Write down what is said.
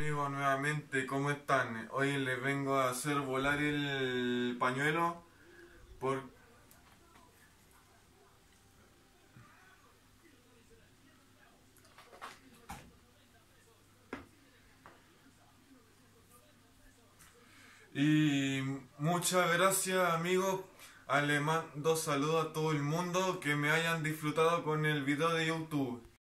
Amigos, nuevamente, ¿cómo están? Hoy les vengo a hacer volar el pañuelo por... Y muchas gracias amigos, ah, le mando saludos a todo el mundo que me hayan disfrutado con el video de YouTube.